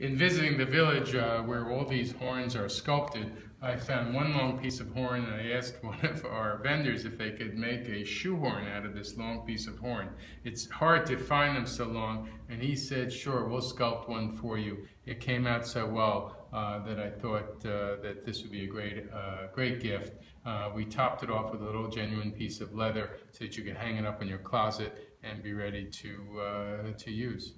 In visiting the village uh, where all these horns are sculpted, I found one long piece of horn and I asked one of our vendors if they could make a shoehorn out of this long piece of horn. It's hard to find them so long and he said, sure, we'll sculpt one for you. It came out so well uh, that I thought uh, that this would be a great, uh, great gift. Uh, we topped it off with a little genuine piece of leather so that you could hang it up in your closet and be ready to, uh, to use.